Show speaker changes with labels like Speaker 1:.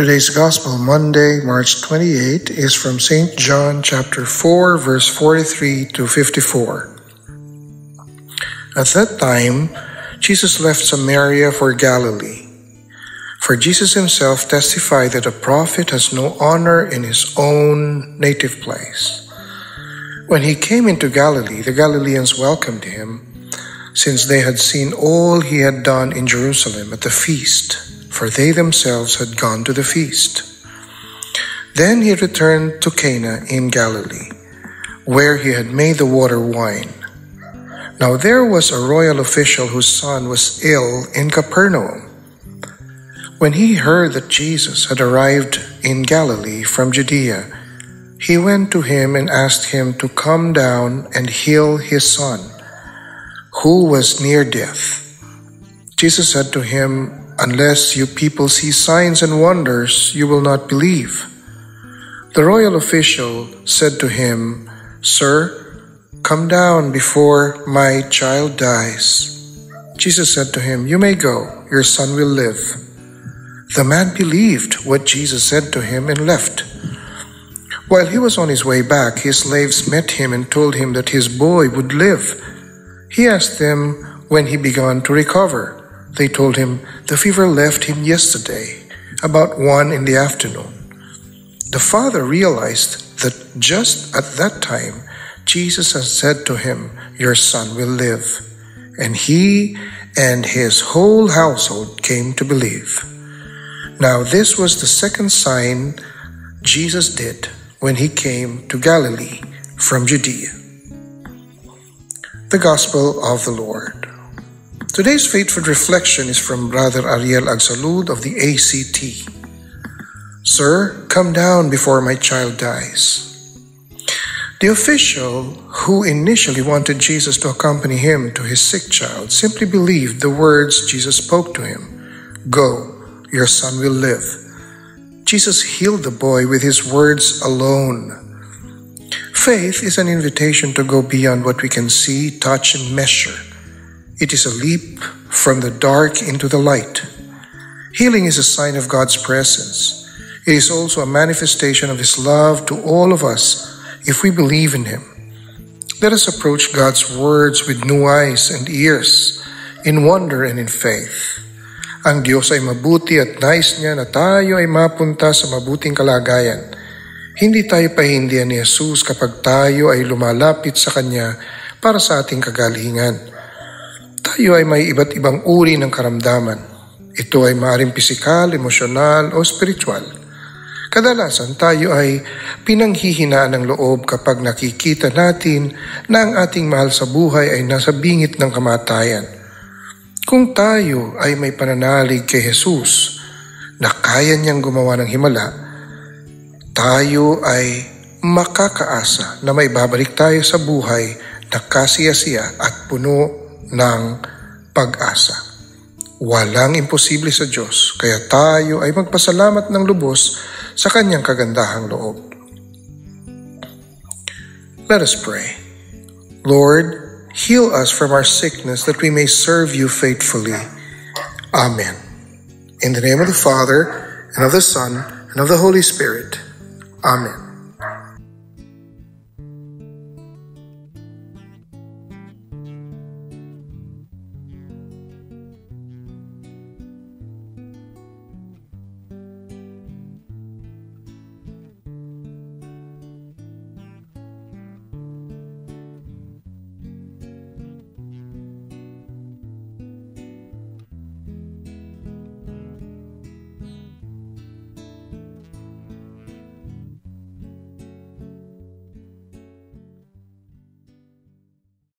Speaker 1: Today's Gospel, Monday, March 28, is from St. John chapter 4, verse 43 to 54. At that time, Jesus left Samaria for Galilee. For Jesus himself testified that a prophet has no honor in his own native place. When he came into Galilee, the Galileans welcomed him, since they had seen all he had done in Jerusalem at the feast for they themselves had gone to the feast. Then he returned to Cana in Galilee, where he had made the water wine. Now there was a royal official whose son was ill in Capernaum. When he heard that Jesus had arrived in Galilee from Judea, he went to him and asked him to come down and heal his son, who was near death. Jesus said to him, Unless you people see signs and wonders, you will not believe. The royal official said to him, Sir, come down before my child dies. Jesus said to him, You may go, your son will live. The man believed what Jesus said to him and left. While he was on his way back, his slaves met him and told him that his boy would live. He asked them when he began to recover. They told him the fever left him yesterday, about one in the afternoon. The father realized that just at that time, Jesus had said to him, Your son will live. And he and his whole household came to believe. Now, this was the second sign Jesus did when he came to Galilee from Judea. The Gospel of the Lord. Today's Faithfood reflection is from Brother Ariel Agsalud of the ACT. Sir, come down before my child dies. The official who initially wanted Jesus to accompany him to his sick child simply believed the words Jesus spoke to him Go, your son will live. Jesus healed the boy with his words alone. Faith is an invitation to go beyond what we can see, touch, and measure. It is a leap from the dark into the light. Healing is a sign of God's presence. It is also a manifestation of His love to all of us if we believe in Him. Let us approach God's words with new eyes and ears, in wonder and in faith. Ang Diyos ay mabuti at nais niya na tayo ay mapunta sa mabuting kalagayan. Hindi tayo pahindihan ni Jesus kapag tayo ay lumalapit sa Kanya para sa ating kagalingan. Tayo ay may iba't ibang uri ng karamdaman. Ito ay maaaring pisikal, emosyonal o spiritual. Kadalasan tayo ay pinanghihinaan ng loob kapag nakikita natin na ang ating mahal sa buhay ay nasa bingit ng kamatayan. Kung tayo ay may pananalig kay Jesus na kaya niyang gumawa ng himala, tayo ay makakaasa na may babalik tayo sa buhay na kasiyasiya at puno ng pag-asa. Walang imposible sa Diyos, kaya tayo ay magpasalamat ng lubos sa Kanyang kagandahang loob. Let us pray. Lord, heal us from our sickness that we may serve you faithfully. Amen. In the name of the Father, and of the Son, and of the Holy Spirit. Amen.